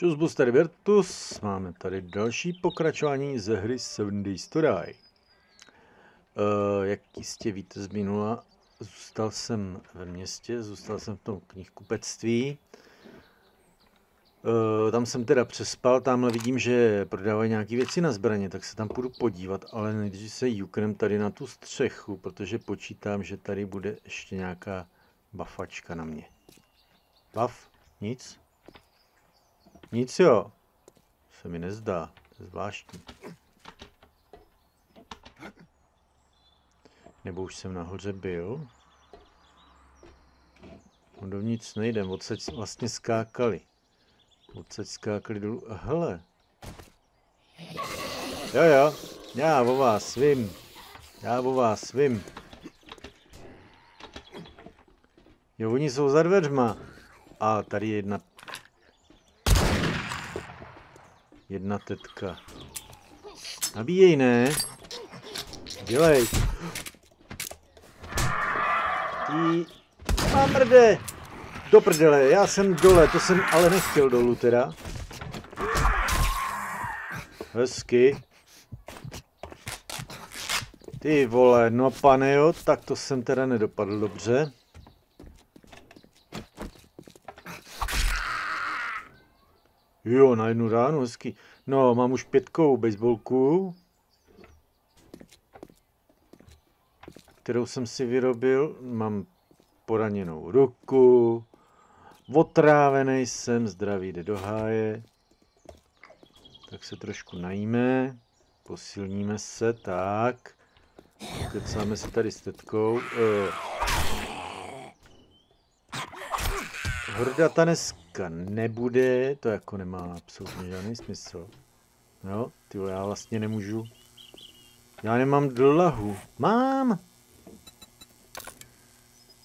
Čus Buster Virtus, máme tady další pokračování ze hry Seven Days to Die. Uh, jak jistě víte z minula, zůstal jsem ve městě, zůstal jsem v tom knihkupectví. Uh, tam jsem teda přespal, tamhle vidím, že prodávají nějaké věci na zbraně, tak se tam půjdu podívat, ale nejdřív se juknem tady na tu střechu, protože počítám, že tady bude ještě nějaká bafačka na mě. Baf? Nic? Nic jo. Se mi nezdá. Zvláštní. Nebo už jsem nahoře byl. No dovnitř nejdem, odsaď vlastně skákali. Odsaď skákali dolů. Hele. Jo jo, já o vás vím. Já o vás vím. Jo, oni jsou za dveřma. A tady je jedna Jedna tetka. Nabíjej, ne? Dělej. Ty... A mrde! Do prdele, já jsem dole, to jsem ale nechtěl dolů teda. Hezky. Ty vole, no pane jo, tak to jsem teda nedopadl dobře. Jo, na jednu ránu, hezky. No, mám už pětkou baseballku, kterou jsem si vyrobil. Mám poraněnou ruku, otrávený jsem, zdraví jde do háje. Tak se trošku najíme, posilníme se, tak. Kecáme se tady s tetkou. Eh. Hordata dneska nebude, to jako nemá absolutně žádný smysl. Jo, ty já vlastně nemůžu. Já nemám dlahu. Mám!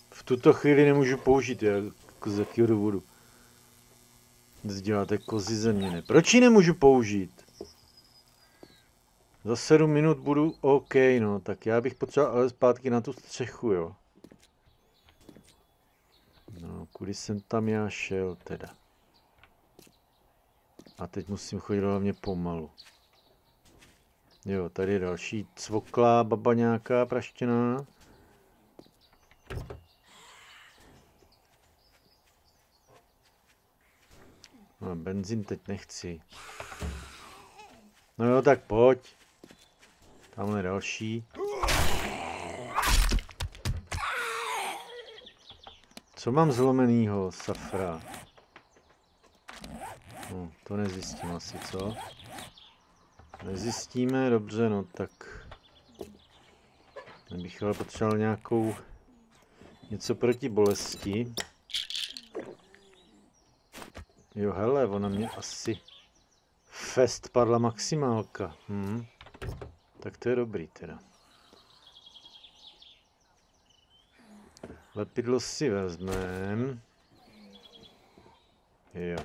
V tuto chvíli nemůžu použít, jako z jakého důvodu. Děláte kozy země, ne? Proč ji nemůžu použít? Za 7 minut budu OK, no, tak já bych potřeboval ale zpátky na tu střechu, jo. Kudy jsem tam já šel teda. A teď musím chodit hlavně pomalu. Jo, tady je další cvoklá baba nějaká praštěná. No, benzín teď nechci. No jo, tak pojď. Tamhle další. Co mám zlomenýho, safra? No, to nezjistím asi, co? Nezjistíme, dobře, no tak... Bych ale potřeboval nějakou... Něco proti bolesti. Jo, hele, ona mě asi... Fest padla maximálka. Hm. Tak to je dobrý teda. Lepidlo si vezmeme. Jo.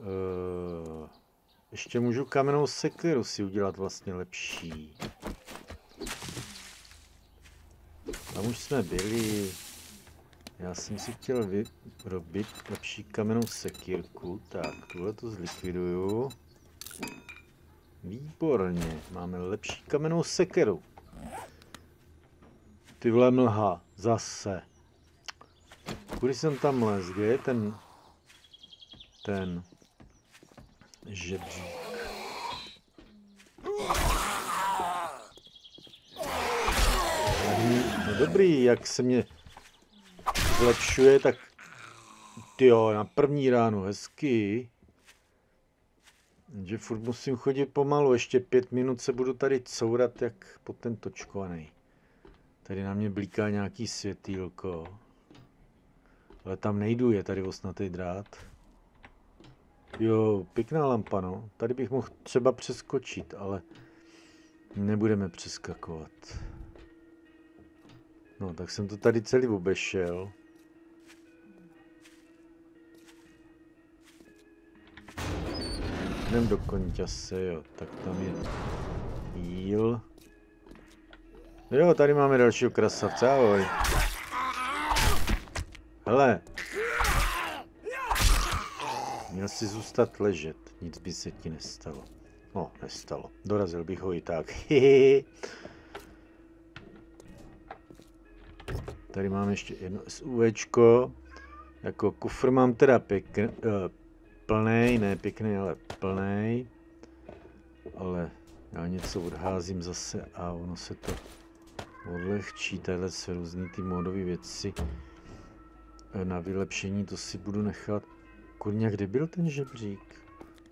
Uh, ještě můžu kamennou sekiru si udělat vlastně lepší. Tam už jsme byli. Já jsem si chtěl vyrobit lepší kamennou sekírku. Tak, tuhle to zlikviduju. Výborně, máme lepší kamennou sekeru. Ty vole mlha, zase. Kudy jsem tam les, kde je ten, ten žebřík? No dobrý, jak se mě zlepšuje, tak jo, na první ránu hezky. Že furt musím chodit pomalu, ještě pět minut se budu tady courat jak po ten točkovaný. Tady na mě blíká nějaký světýlko. Ale tam nejdu, je tady osnatý drát. Jo, pěkná lampa, no. Tady bych mohl třeba přeskočit, ale nebudeme přeskakovat. No, tak jsem to tady celý obešel. Jdem do konťase, jo. Tak tam je jíl. Jo, tady máme dalšího krasavce, ahoj. Hele. Měl si zůstat ležet, nic by se ti nestalo. No, nestalo. Dorazil bych ho i tak. Tady mám ještě jedno SUVčko. Jako kufr mám teda pěkný, uh, plnej, ne pěkný, ale plnej. Ale já něco odházím zase a ono se to odlehčí, tahle se různý ty módové věci eh, na vylepšení, to si budu nechat. Kurňa, kde byl ten žebřík?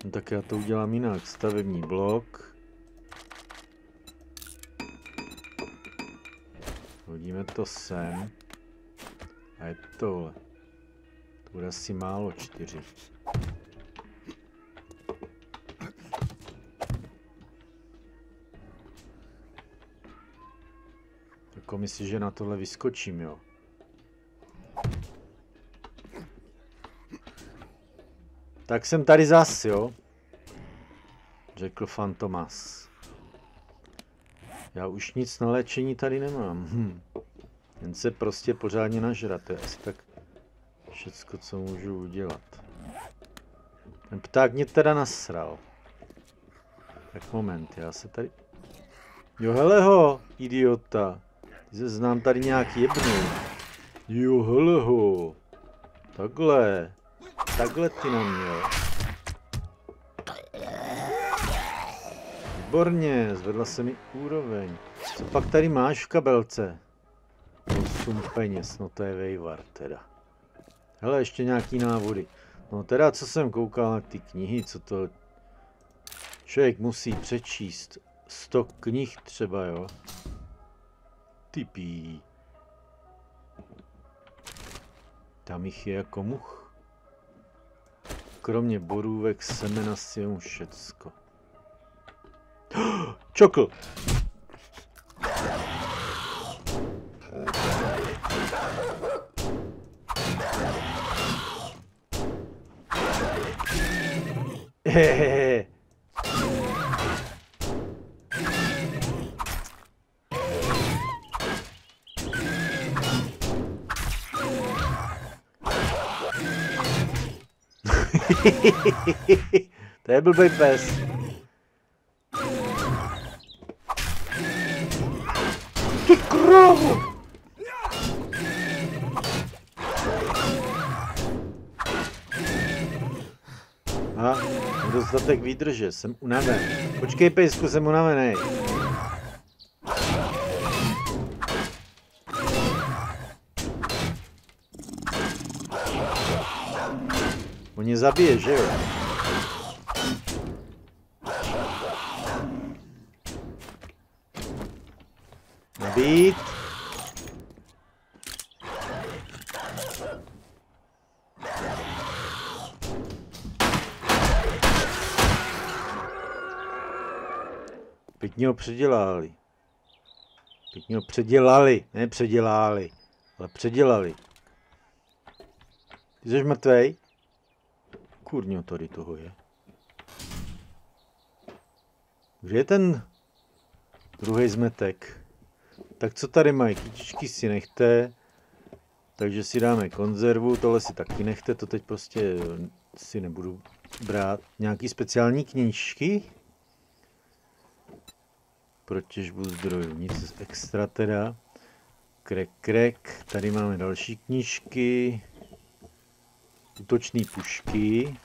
No tak já to udělám jinak. Stavební blok. Hodíme to sem. A je tohle. To bude asi málo čtyři. Tak myslím, že na tohle vyskočím, jo. Tak jsem tady zas, jo. Řekl Fantomas. Já už nic na léčení tady nemám. Hm. Jen se prostě pořádně nažrat, to je asi tak všecko, co můžu udělat. Ten pták mě teda nasral. Tak moment, já se tady... Jo, hele ho, idiota. Znám tady nějaký jebnu. Jo, hele ho. Takhle. Takhle ty na mě. Výborně, zvedla se mi úroveň. Co pak tady máš v kabelce? 8 peněz, no to je vejvar teda. Hele, ještě nějaký návody. No teda, co jsem koukal na ty knihy, co to... Člověk musí přečíst 100 knih třeba, jo. Typí. Tam jich je jako much. Kromě borůvek, semena si jemu všecko. Čokl! Hehehe. to je blbý pes. Ty krávo! A dostatek výdrže, jsem unaven. Počkej, pejsku, jsem unavený. Mě zabije, že jo? Nabít. Pěkně ho předělali. Pěkně ho předělali, ne předělali, ale předělali. Ty jsi mrtvej? Kurňo, tady toho je. Kde je ten druhý zmetek? Tak co tady mají? Kytičky si nechte. Takže si dáme konzervu, tohle si taky nechte, to teď prostě si nebudu brát. Nějaký speciální knížky? Pro těžbu zdrojů, nic extra teda. Krek, krek, tady máme další knížky útočné pušky,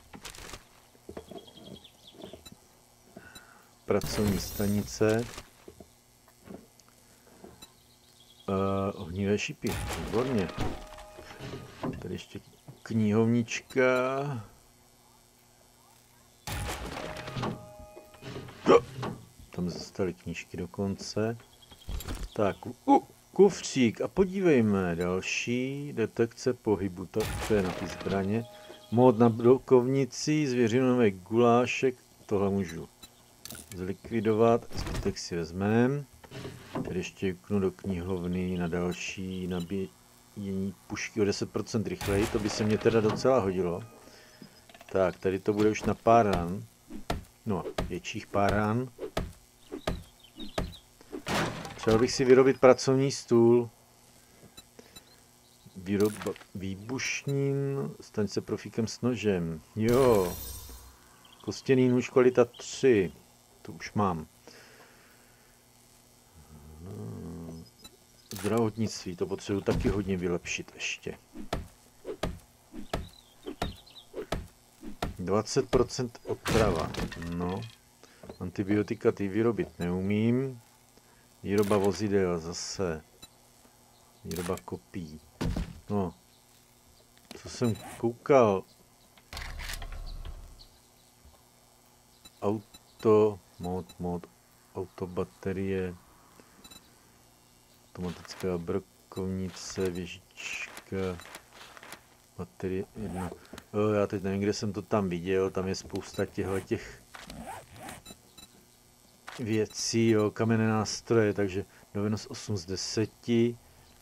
pracovní stanice, uh, ohnivé šipy, výborně. Tady ještě knihovnička. Tam zostaly knížky dokonce. Tak, uh, Kufřík a podívejme, další detekce pohybu, to, to je na ty zbraně. Mod na brokovnici, zvěřinové gulášek, tohle můžu zlikvidovat, zbytek si vezmeme. Tady ještě juknu do knihovny na další nabíjení pušky o 10% rychleji, to by se mě teda docela hodilo. Tak, tady to bude už na pár ran. No, větších pár ran. Chtěl bych si vyrobit pracovní stůl. Výroba výbušnín, staň se profíkem s nožem. Jo. Kostěný nůž kvalita 3. To už mám. Zdravotnictví, to potřebuji taky hodně vylepšit ještě. 20% otrava. No. Antibiotika ty vyrobit neumím. Výroba vozidel zase. Výroba kopí. No. Co jsem koukal. Auto, mod, mod, auto, baterie, automatická brokovnice, věžička, baterie jedna. O, já teď nevím, kde jsem to tam viděl, tam je spousta těchto těch věcí, jo, kamenné nástroje, takže dovednost 8 z 10,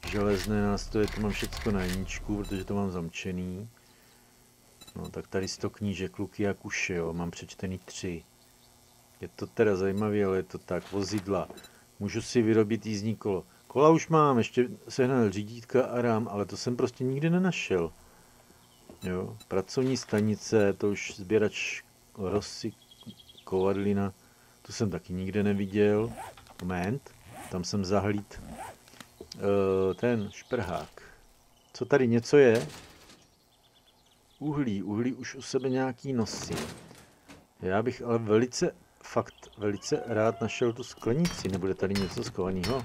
železné nástroje, to mám všechno na jedničku, protože to mám zamčený. No tak tady 100 knížek, luky a kuše, jo, mám přečtený 3. Je to teda zajímavé, ale je to tak, vozidla. Můžu si vyrobit jízdní kolo. Kola už mám, ještě sehnal řídítka a rám, ale to jsem prostě nikdy nenašel. Jo, pracovní stanice, to už sběrač Rosy, kovadlina, to jsem taky nikde neviděl. Moment, tam jsem zahlíd uh, ten šperhák. Co tady něco je? Uhlí, uhlí už u sebe nějaký nosí. Já bych ale velice, fakt velice rád našel tu sklenici. Nebude tady něco skovaného?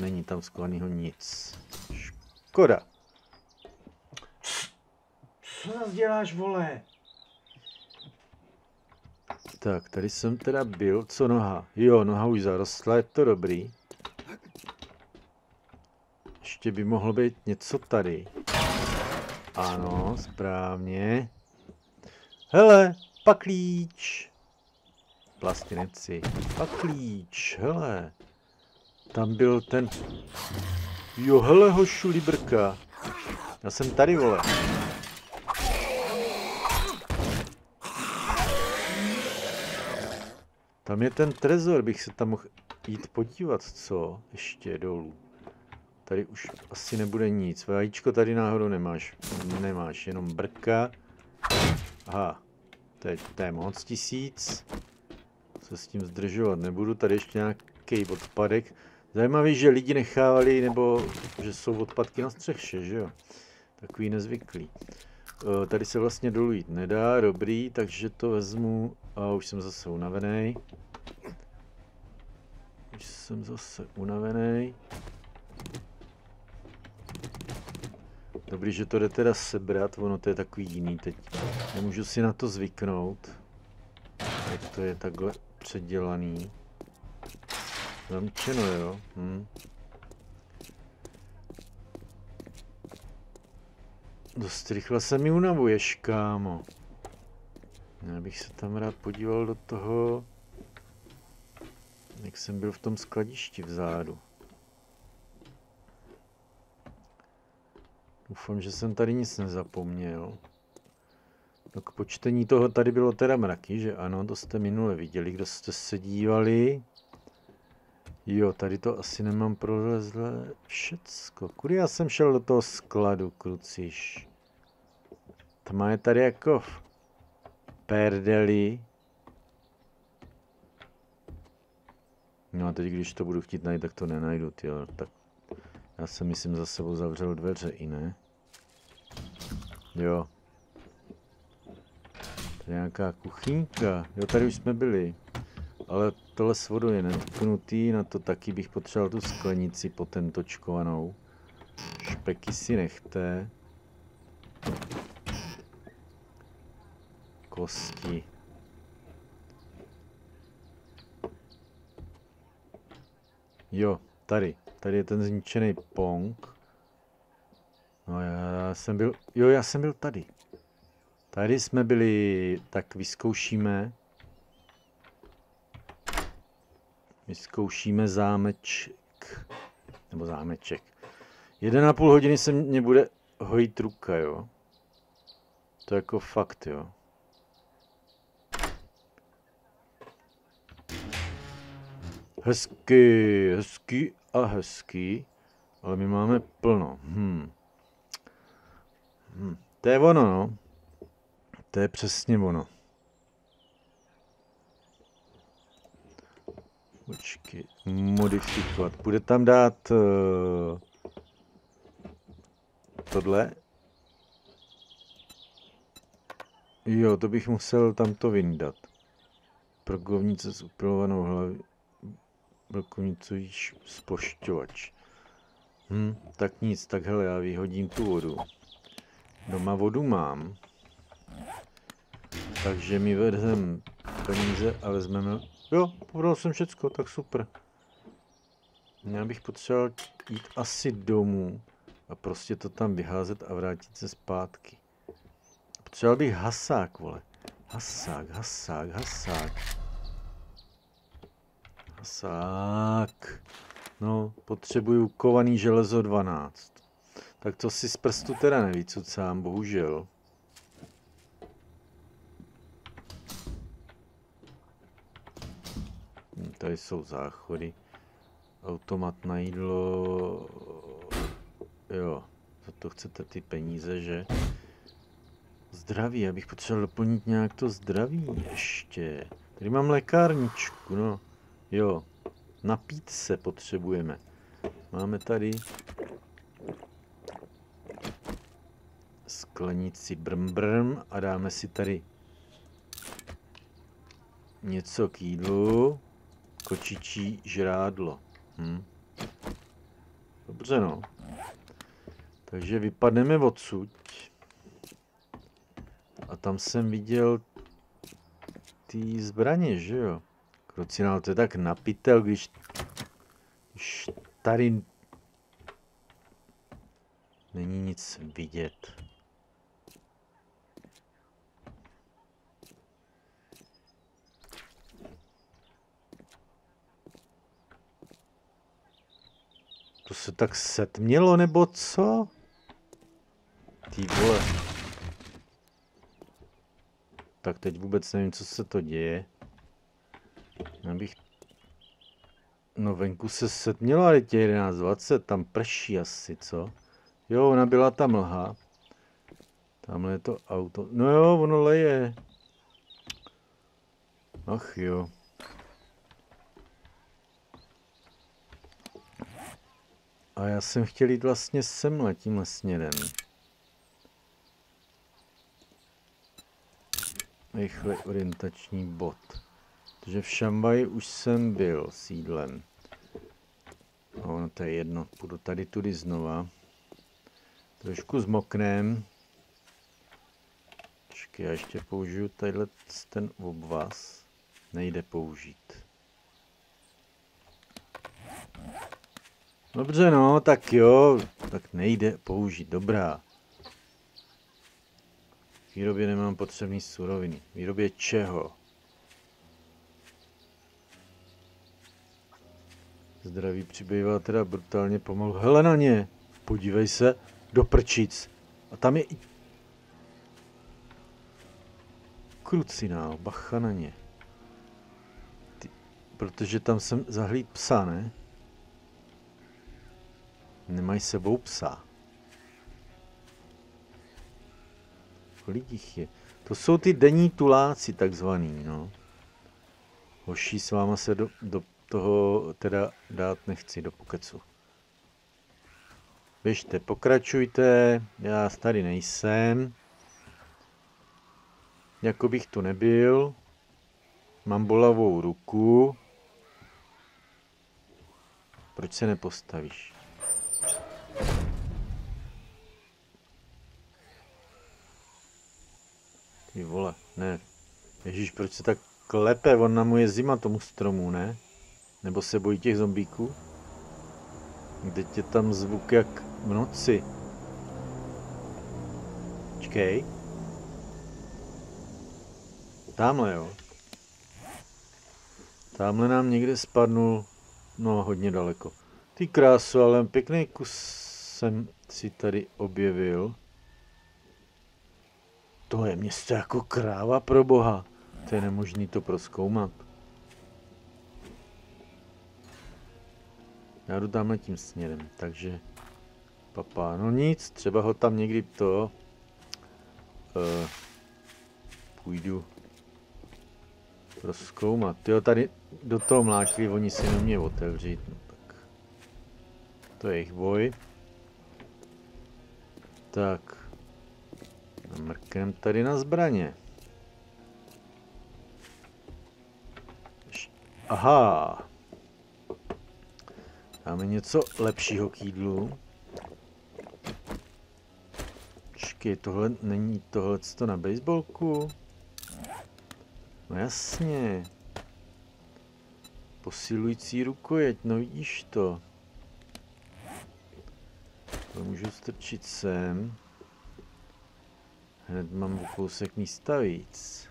Není tam skovaného nic. Škoda. Co nás děláš, vole? Tak, tady jsem teda byl. Co noha? Jo, noha už zarostla, je to dobrý. Ještě by mohlo být něco tady. Ano, správně. Hele, paklíč. Plastineci. Paklíč, hele. Tam byl ten... Jo, hele, hošu, librka. Já jsem tady, vole. Tam je ten trezor, bych se tam mohl jít podívat, co ještě dolů. Tady už asi nebude nic. Vajíčko tady náhodou nemáš. Nemáš, jenom brka. Aha, to je, to je moc tisíc. Se s tím zdržovat nebudu. Tady ještě nějaký odpadek. Zajímavý, že lidi nechávali, nebo že jsou odpadky na střeše, že jo? Takový nezvyklý. E, tady se vlastně dolů jít nedá, dobrý, takže to vezmu a už jsem zase unavený. Už jsem zase unavený. Dobrý, že to jde teda sebrat, ono to je takový jiný teď. Nemůžu si na to zvyknout. Jak to je takhle předělaný. Zamčeno, jo. Hm. Dost rychle se mi unavuješ, kámo. Já bych se tam rád podíval do toho, jak jsem byl v tom skladišti vzadu. Doufám, že jsem tady nic nezapomněl. No k počtení toho tady bylo teda mraky, že ano, to jste minule viděli, kdo jste se dívali. Jo, tady to asi nemám prolezlé všecko. Kudy já jsem šel do toho skladu, kruciš? Tma je tady jako perdeli. No a teď, když to budu chtít najít, tak to nenajdu, jo. Tak já jsem myslím za sebou zavřel dveře i ne. Jo. To je nějaká kuchynka. Jo, tady už jsme byli. Ale tohle s vodou je netknutý, na to taky bych potřeboval tu sklenici potentočkovanou. Špeky si nechte. Kosti. Jo, tady. Tady je ten zničený pong. No já jsem byl, jo já jsem byl tady. Tady jsme byli, tak vyzkoušíme. Vyzkoušíme zámeček. Nebo zámeček. Jeden a půl hodiny se mě bude hojit ruka, jo. To je jako fakt, jo. Hezky, hezky a hezky. Ale my máme plno. Hm. Hm, to je ono, no. To je přesně ono. Počkej, modifikovat. Bude tam dát uh, tohle. Jo, to bych musel tamto vyndat. Progovnice s upilovanou již spošťovač. Hm, tak nic, tak hele, já vyhodím tu vodu. Doma vodu mám. Takže mi vezmeme peníze a vezmeme... Jo, pobral jsem všecko, tak super. Já bych potřeboval jít asi domů a prostě to tam vyházet a vrátit se zpátky. Potřeboval bych hasák, vole. Hasák, hasák, hasák. Hasák. No, potřebuju kovaný železo 12. Tak to si z prstu teda nevycucám, bohužel. Hm, tady jsou záchody. Automat na jídlo. Jo, za to chcete ty peníze, že? Zdraví, já bych potřeboval doplnit nějak to zdraví ještě. Tady mám lékárničku, no. Jo, napít se potřebujeme. Máme tady sklenici brmbrm a dáme si tady něco k jídlu. Kočičí žrádlo. Hm. Dobře no. Takže vypadneme odsud. A tam jsem viděl ty zbraně, že jo? Krucinál, to je tak napitel, když, když tady není nic vidět. To se tak setmělo, nebo co? Ty vole. Tak teď vůbec nevím, co se to děje. Já bych... No venku se setmělo, ale tě 11.20, tam prší asi, co? Jo, ona byla ta mlha. Tamhle je to auto. No jo, ono leje. Ach jo. A já jsem chtěl jít vlastně semhle tímhle směrem. Rychle orientační bod. Protože v Šambaji už jsem byl sídlem. A ono to je jedno, půjdu tady tudy znova. Trošku zmoknem. Počkej, já ještě použiju tadyhle ten obvaz. Nejde použít. Dobře no, tak jo, tak nejde použít, dobrá. V výrobě nemám potřebný suroviny. V výrobě čeho? Zdraví přibývá teda brutálně pomalu. Hele na ně, podívej se, do prčic. A tam je i... Krucinál, bacha na ně. Ty, protože tam jsem zahlíd psa, ne? Nemají sebou psa. Kolik jich je? To jsou ty denní tuláci takzvaný, no. Hoší s váma se do, do toho teda dát nechci, do pokecu. Běžte, pokračujte, já tady nejsem. Jako bych tu nebyl. Mám bolavou ruku. Proč se nepostavíš? Ty vole, ne. Ježíš, proč se tak klepe? On na mu je zima tomu stromu, ne? Nebo se bojí těch zombíků? Kde je tam zvuk jak v noci? Čkej. Tamhle, jo. Tamhle nám někde spadnul, no hodně daleko. Ty krásu, ale pěkný kus jsem si tady objevil. To je město jako kráva pro boha. To je nemožný to proskoumat. Já jdu tamhle tím směrem, takže... Papa, no nic, třeba ho tam někdy to... uh, půjdu rozkoumat. Jo, tady do toho mláčky oni si nemě otevřít. No, tak. To je jejich boj. Tak. Mrknem tady na zbraně. Aha. Dáme něco lepšího k jídlu. Počkej, tohle není tohle to na baseballku? No jasně. Posilující rukojeť, no vidíš to. To můžu strčit sem. Hned mám o kousek místa víc.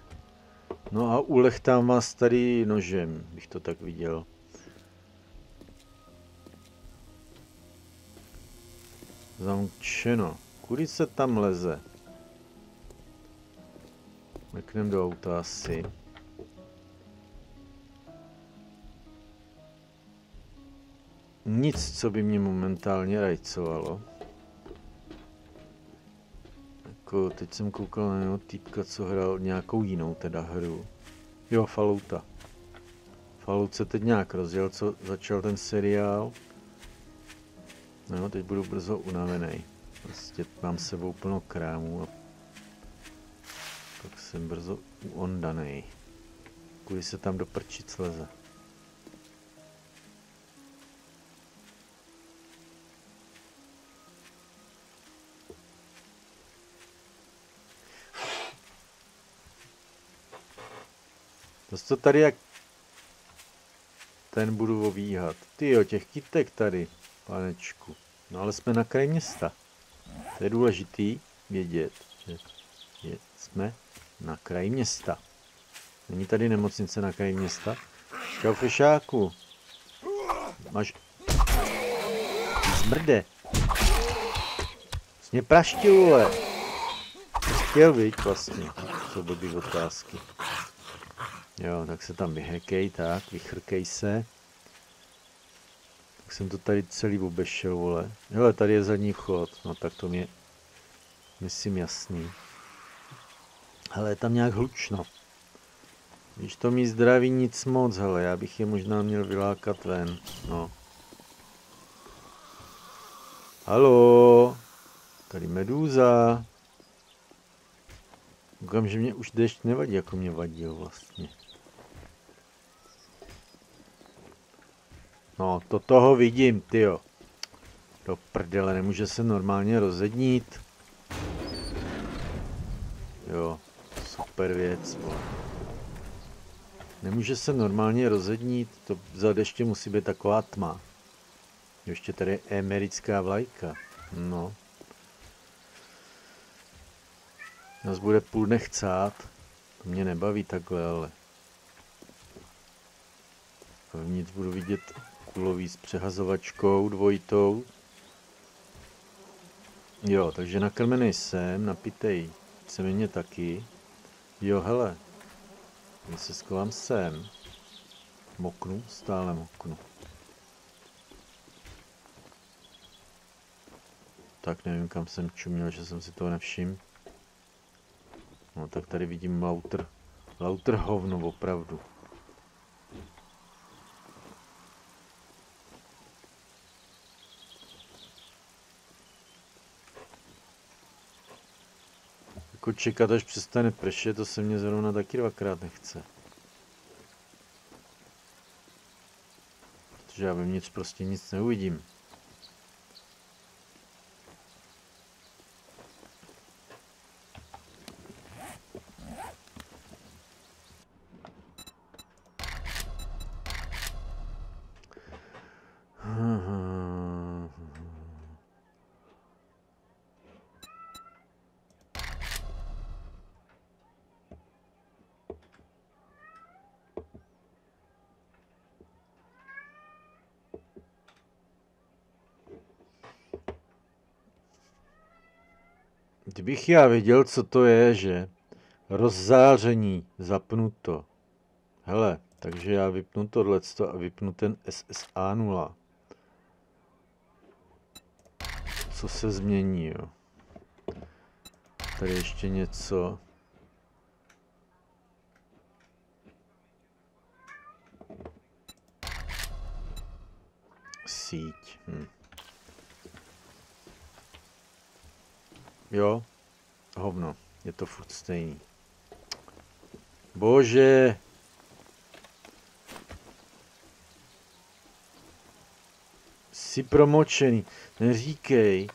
No a ulechtám vás tady nožem, bych to tak viděl. Zamčeno. Kudy se tam leze? Meknem do auta asi. Nic, co by mě momentálně rajcovalo. Jako, teď jsem koukal na něho týpka, co hrál nějakou jinou teda hru. Jo, Falouta. Falout se teď nějak rozjel, co začal ten seriál. No, teď budu brzo unavený. Prostě mám sebou plno krámů a pak jsem brzo uondaný. Kvůli se tam do prčic leze. Zase to tady jak ten budu ovíhat. Ty jo, těch kytek tady, panečku. No ale jsme na kraji města. To je důležitý vědět, že je, jsme na kraji města. Není tady nemocnice na kraji města? Čau, fešáku. Máš... Zmrde. Sně praštil, vole. Chtěl, viď, vlastně. To blbý otázky. Jo, tak se tam vyhekej, tak, vychrkej se. Tak jsem to tady celý obešel, vole. Hele, tady je zadní vchod, no tak to mě, myslím, jasný. Hele, je tam nějak hlučno. Když to mi zdraví nic moc, hele, já bych je možná měl vylákat ven, no. Halo, tady medúza. Koukám, že mě už dešť nevadí, jako mě vadil vlastně. No, to toho vidím, tyjo. Do prdele, nemůže se normálně rozednít. Jo, super věc, bo. Nemůže se normálně rozednít, to za deště musí být taková tma. Ještě tady je americká vlajka. No. Nás bude půl nechcát. To mě nebaví takhle, ale... Vnitř budu vidět kulový s přehazovačkou dvojitou. Jo, takže nakrmený jsem, napitej mě taky. Jo, hele, já se skovám sem. Moknu, stále moknu. Tak nevím, kam jsem čuměl, že jsem si toho nevšiml. No tak tady vidím lauter. Lauter hovno, opravdu. Jako čekat, až přestane pršet, to se mě zrovna taky dvakrát nechce. Protože já vevnitř prostě nic neuvidím. Kdybych já věděl, co to je, že rozzáření zapnuto. Hele, takže já vypnu tohleto a vypnu ten SSA 0. Co se změní, jo? Tady ještě něco. Síť. Hm. Jo, hovno, je to furt stejný. Bože. Jsi promočený. Neříkej.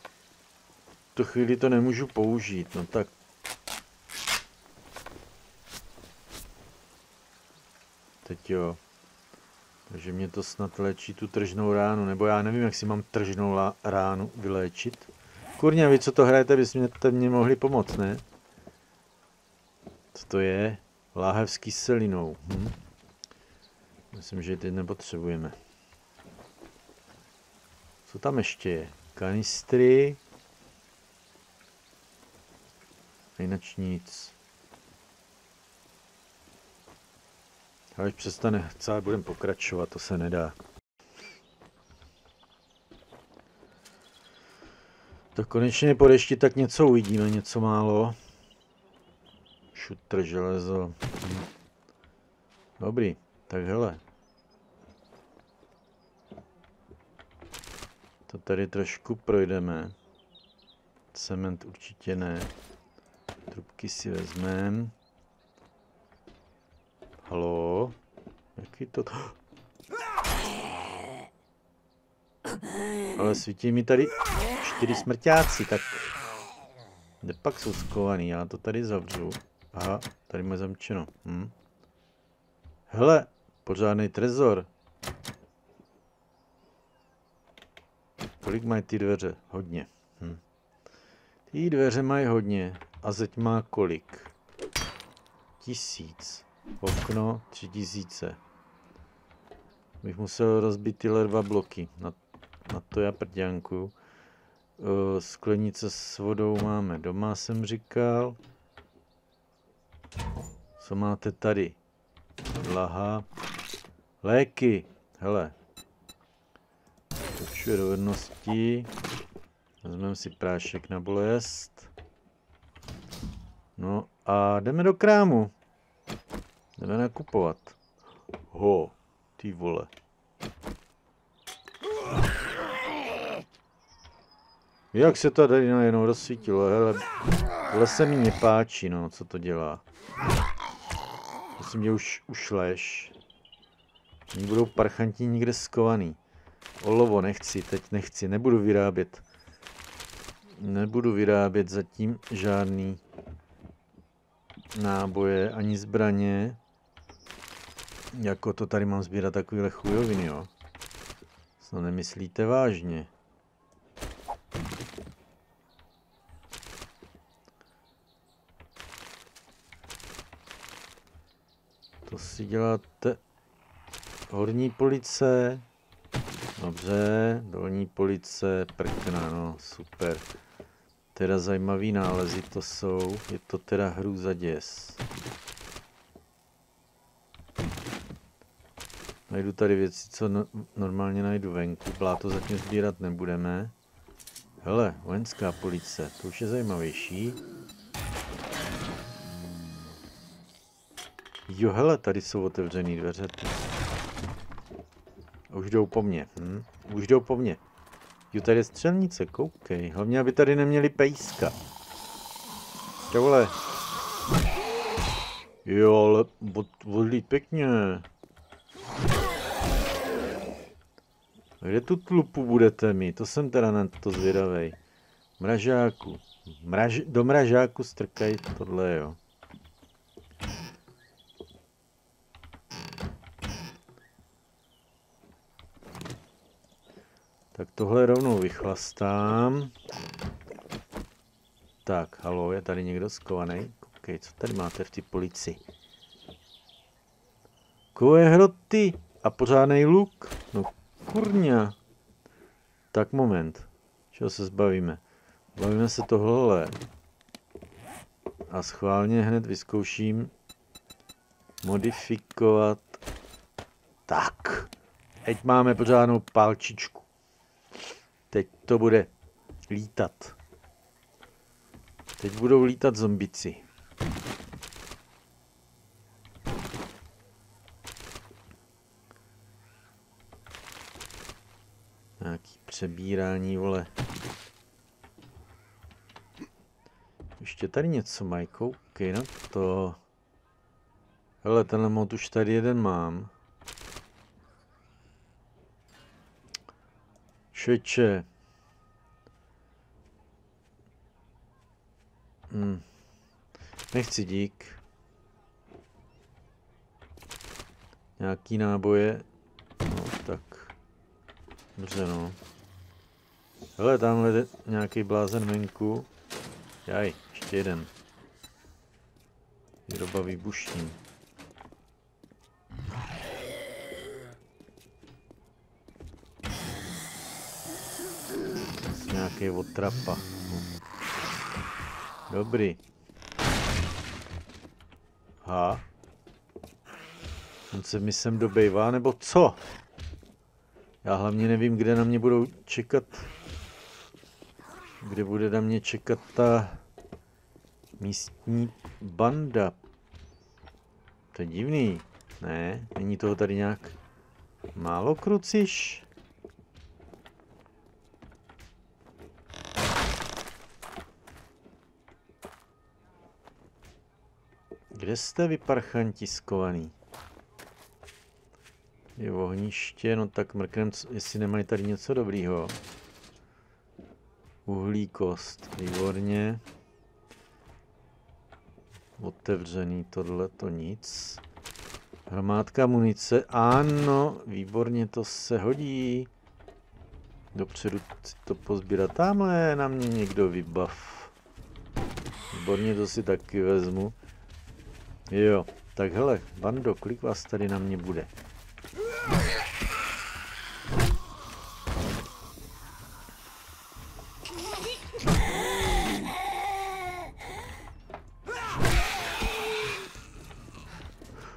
V tu chvíli to nemůžu použít. No tak. Teď jo. Takže mě to snad léčí tu tržnou ránu. Nebo já nevím, jak si mám tržnou ránu vyléčit. Kurně, vy co to hrajete, byste mě mohli pomoct, ne? Co to je? Láhev s kyselinou. Hm? Myslím, že teď nepotřebujeme. Co tam ještě je? Kanistry. Jinak nic. A když přestane chcát, budeme pokračovat, to se nedá. Tak konečně po dešti tak něco uvidíme, něco málo. Šutr, železo. Dobrý, tak hele. To tady trošku projdeme. Cement určitě ne. Trubky si vezmeme. Halo? Jaký to... Ale svítí mi tady čtyři smrťáci, tak... Kde pak jsou skovaný? Já to tady zavřu. Aha, tady má zamčeno. Hm. Hele, pořádný trezor. Kolik mají ty dveře? Hodně. Hm. Ty dveře mají hodně. A zeď má kolik? Tisíc. Okno tři tisíce. Bych musel rozbít tyhle dva bloky. Na, na to já prďánku. Sklenice s vodou máme doma, jsem říkal. Co máte tady? Laha. Léky. Hele. Zlepšuje dovednosti. Vezmeme si prášek na bolest. No a jdeme do krámu. Jdeme nakupovat. Ho, ty vole. Jak se to tady najednou rozsvítilo, hele, tohle se mi nepáčí, no, co to dělá. Myslím, že už ušleš. Oni budou parchanti někde skovaný. Olovo nechci, teď nechci, nebudu vyrábět. Nebudu vyrábět zatím žádný náboje ani zbraně. Jako to tady mám sbírat takovýhle chujoviny, jo. Co nemyslíte vážně? To si děláte horní police. Dobře, dolní police, prkna, no, super. Teda zajímavý nálezy to jsou, je to teda hrůza děs. Najdu tady věci, co no, normálně najdu venku. Bláto zatím sbírat nebudeme. Hele, vojenská police, to už je zajímavější. Jo, hele, tady jsou otevřené dveře. Už jdou po mně. Hm? Už jdou po mně. Jo, tady je střelnice, koukej. Hlavně, aby tady neměli pejska. Tohle. Jo, ale od, odlít pěkně. Kde tu tlupu budete mít? To jsem teda na to zvědavej. Mražáku. Mraž, do mražáku strkaj tohle, jo. Tak tohle rovnou vychlastám. Tak, halo, je tady někdo skovaný? Koukej, co tady máte v té polici? Kové hroty a pořádný luk. No kurňa. Tak moment. Čeho se zbavíme? Zbavíme se tohle. A schválně hned vyzkouším modifikovat. Tak. Teď máme pořádnou palčičku. To bude lítat. Teď budou lítat zombici. Nějaký přebírání, vole. Ještě tady něco mají, koukej na to. Hele, tenhle mod už tady jeden mám. Čeče. Hmm. Nechci dík. Nějaký náboje. No, tak. Dobře, no. Hele, tamhle nějaký blázen venku. Jaj, ještě jeden. Výroba výbušní. Nějaký otrapa. Dobrý. Ha. On se mi sem dobejvá, nebo co? Já hlavně nevím, kde na mě budou čekat. Kde bude na mě čekat ta místní banda. To je divný. Ne, není toho tady nějak málo kruciš? Kde jste vy parchanti skovaný? Je ohniště, no tak mrknem, jestli nemají tady něco dobrýho. Uhlí kost, výborně. Otevřený, tohle to nic. Hromádka munice, ano, výborně to se hodí. Dopředu to pozbírat. Tamhle na mě někdo vybav. Výborně to si taky vezmu. Jo, tak hele, bando, kolik vás tady na mě bude?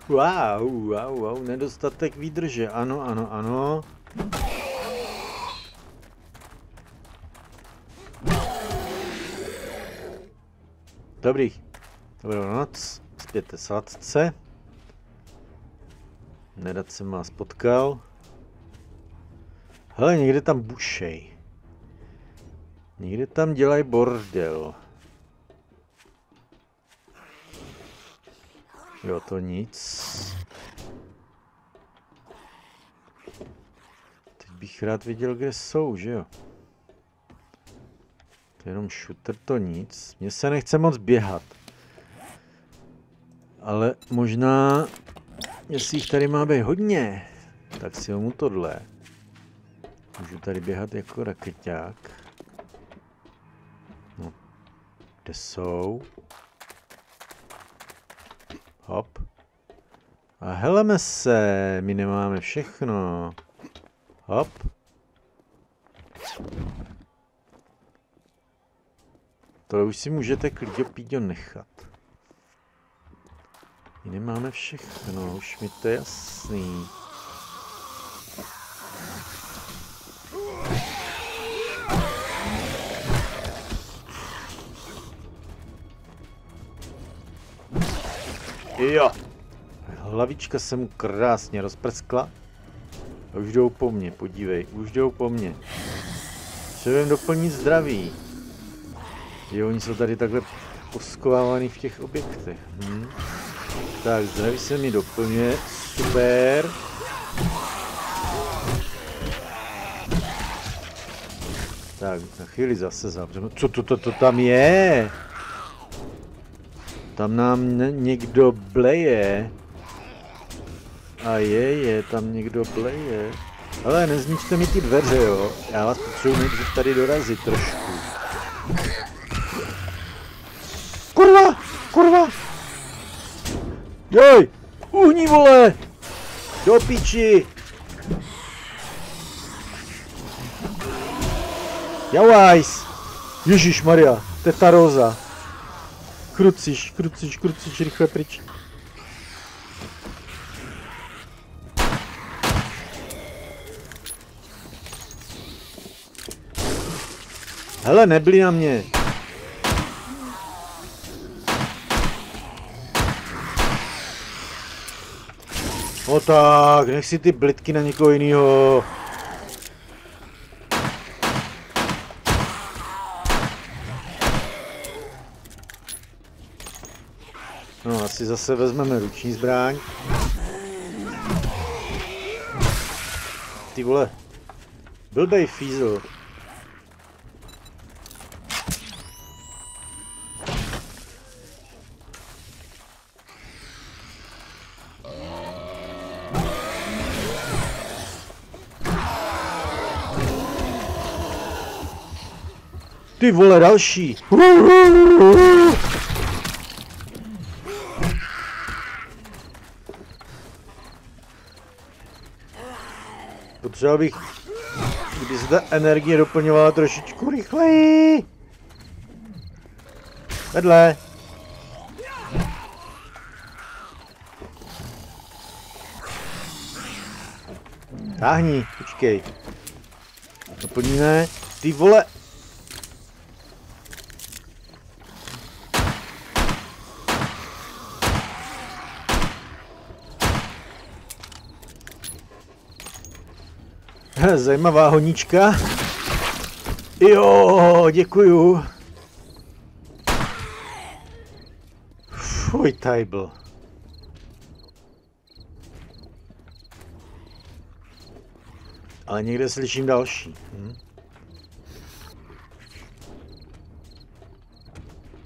Wow, wow, wow, nedostatek výdrže, ano, ano, ano. Dobrý, dobrou noc zpět sladce. Nerad jsem vás potkal. Hele, někde tam bušej. Někde tam dělají bordel. Jo, to nic. Teď bych rád viděl, kde jsou, že jo? To je jenom shooter, to nic. Mně se nechce moc běhat. Ale možná, jestli jich tady má být hodně, tak si mu tohle. Můžu tady běhat jako raketák. No, kde jsou? Hop. A heleme se, my nemáme všechno. Hop. To už si můžete klidně nechat. My nemáme všechno, už mi to je jasný. Jo. Hlavička se mu krásně rozprskla. Už jdou po mně, podívej, už jdou po mně. Potřebujeme doplnit zdraví. Jo, oni jsou tady takhle poskovávaný v těch objektech. Hm. Tak, zdraví se mi doplňuje. Super. Tak, na chvíli zase zavřeme. Co to, to, to tam je? Tam nám někdo bleje. A je, je, tam někdo bleje. Ale nezničte mi ty dveře, jo. Já vás potřebuji nejdřív tady dorazit trošku. Joj! Uhni, vole! Do piči! Jauajs! Ježíš Maria, teta Roza. Kruciš, kruciš, kruciš, rychle pryč. Hele, nebyli na mě. O tak, nech si ty blitky na někoho jiného. No, asi zase vezmeme ruční zbraň. Ty vole. Blbej fízl. Ty vole, další. Potřeboval bych, kdyby se ta energie doplňovala trošičku rychleji. Vedle. Táhni, počkej. Doplníme. Ty vole, Zajímavá honíčka. Jo, děkuju. Fuj, tajbl. Ale někde slyším další. Hm?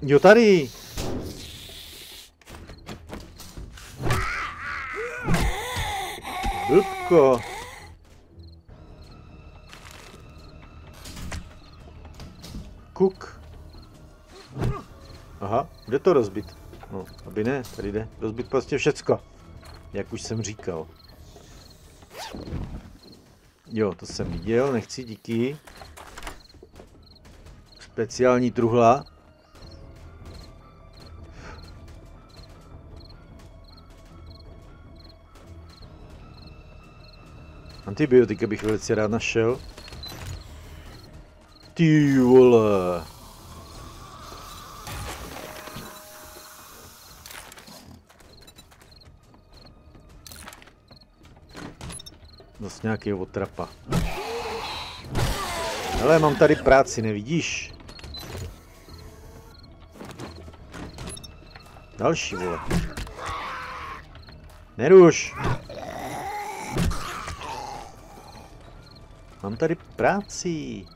Jo, tady. Blbko. Kuk. Aha, kde to rozbit? No, aby ne, tady jde. Rozbit prostě všecko. Jak už jsem říkal. Jo, to jsem viděl, nechci, díky. Speciální truhla. Antibiotika bych velice rád našel. Ty vole. Zase nějaký otrapa. Ale mám tady práci, nevidíš? Další vole. Neruš. Mám tady práci.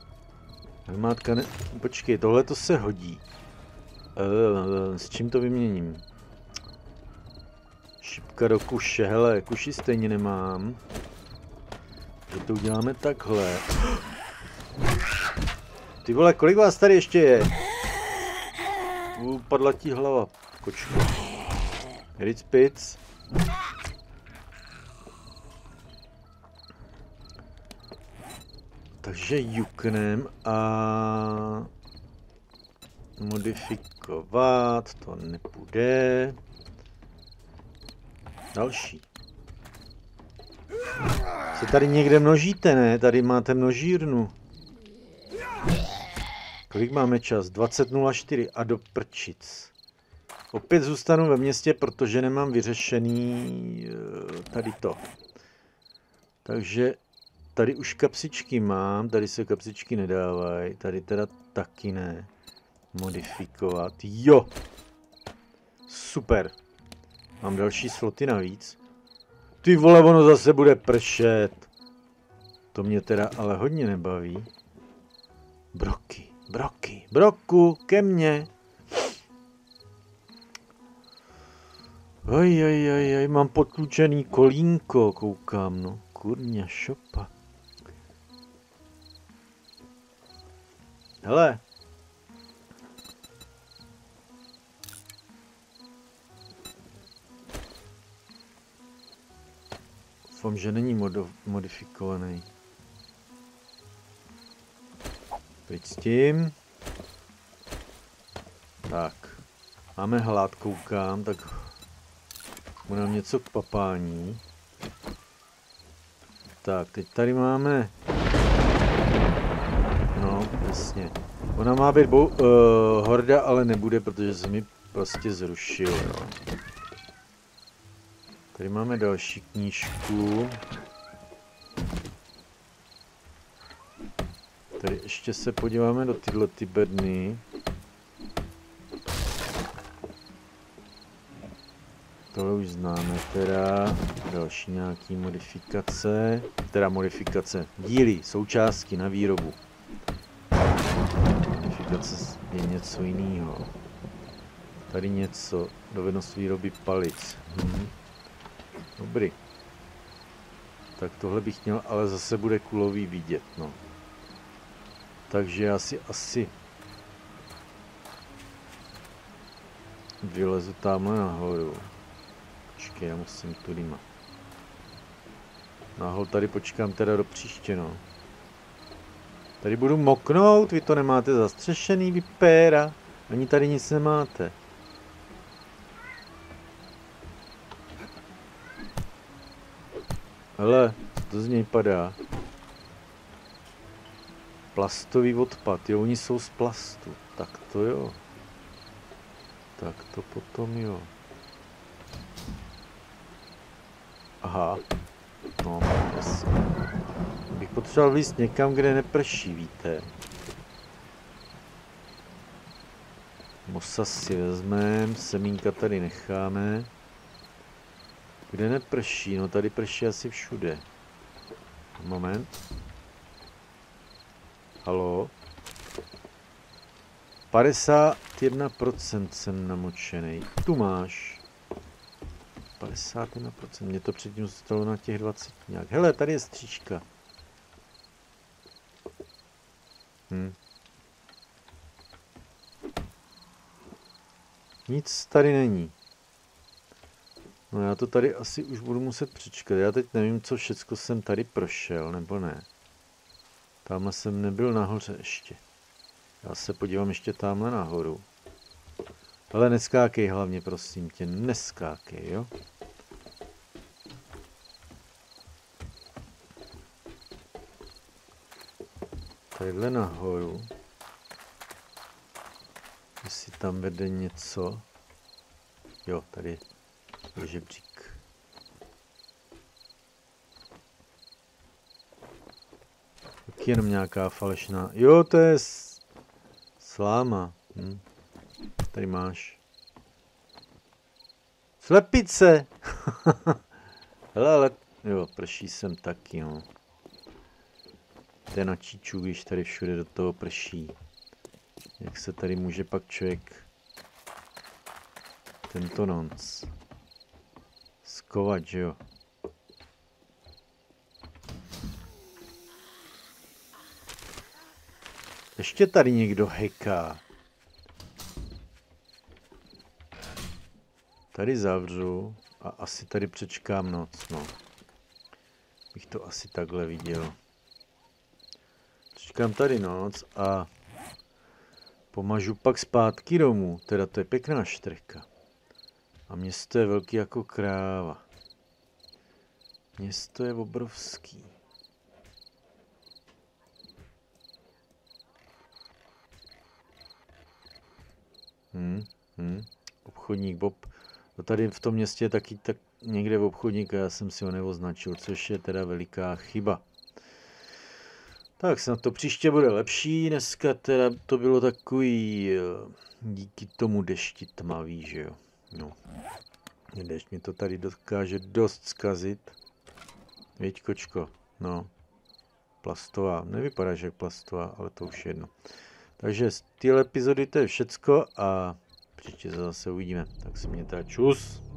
Armádka ne... Počkej, tohle to se hodí. E, s čím to vyměním? Šipka do kuše, hele, kuši stejně nemám. Takže to uděláme takhle. Ty vole, kolik vás tady ještě je? Upadla ti hlava, kočko. Ritz Pitz. Takže juknem a modifikovat, to nepůjde. Další. Se tady někde množíte, ne? Tady máte množírnu. Kolik máme čas? 20.04 a do prčic. Opět zůstanu ve městě, protože nemám vyřešený eh, tady to. Takže Tady už kapsičky mám, tady se kapsičky nedávají, tady teda taky ne. Modifikovat, jo! Super. Mám další sloty navíc. Ty vole, ono zase bude pršet. To mě teda ale hodně nebaví. Broky, broky, broku, ke mně. Oj, oj, oj, oj, mám potlučený kolínko, koukám, no. Kurňa šopa. Hele. Doufám, že není modifikovaný. Pojď s tím. Tak. Máme hlad, koukám, tak mu nám něco k papání. Tak, teď tady máme Jasně. Ona má být bou, uh, horda, ale nebude, protože se mi prostě zrušil, jo. Tady máme další knížku. Tady ještě se podíváme do tyhle ty bedny. Tohle už známe teda. Další nějaký modifikace. Teda modifikace. Díly, součástky na výrobu. Modifikace je něco jiného. Tady něco. Dovednost výroby palic. Hm. Dobrý. Tak tohle bych měl, ale zase bude kulový vidět, no. Takže já si asi vylezu tamhle nahoru. Počkej, já musím tudyma. Nahol tady počkám teda do příště, no. Tady budu moknout, vy to nemáte zastřešený, vy péra. Ani tady nic nemáte. Hele, to z něj padá? Plastový odpad, jo, oni jsou z plastu. Tak to jo. Tak to potom jo. Aha. No, jasně. Potřeboval víc někam, kde neprší, víte. Mosa si vezmeme, semínka tady necháme. Kde neprší? No tady prší asi všude. Moment. Halo? 51% jsem namočený. Tu máš. 51%. Mě to předtím zůstalo na těch 20 nějak. Hele, tady je stříčka. Hm. Nic tady není. No já to tady asi už budu muset přečkat. Já teď nevím, co všecko jsem tady prošel, nebo ne. Tamhle jsem nebyl nahoře ještě. Já se podívám ještě tamhle nahoru. Ale neskákej hlavně, prosím tě, neskákej, jo? Tadyhle nahoru. Jestli tam vede něco. Jo, tady je žebřík. Taky jenom nějaká falešná. Jo, to je sláma. Hm. Tady máš. Slepice! Hele, ale jo, prší sem taky, no. To je na číču, když tady všude do toho prší. Jak se tady může pak člověk tento nonc skovat, že jo? Ještě tady někdo heká. Tady zavřu a asi tady přečkám noc, no. Bych to asi takhle viděl. Přečkám tady noc a pomažu pak zpátky domů. Teda to je pěkná štrka. A město je velký jako kráva. Město je obrovský. Hmm, hmm. Obchodník Bob. To tady v tom městě je taky tak někde v obchodník a já jsem si ho neoznačil, což je teda veliká chyba. Tak snad to příště bude lepší. Dneska teda to bylo takový eh, díky tomu dešti tmavý, že jo. No. Dešť mi to tady dokáže dost zkazit. Věď kočko, no. Plastová, nevypadá, že je plastová, ale to už je jedno. Takže z téhle epizody to je všecko a příště se zase uvidíme. Tak se mějte a čus.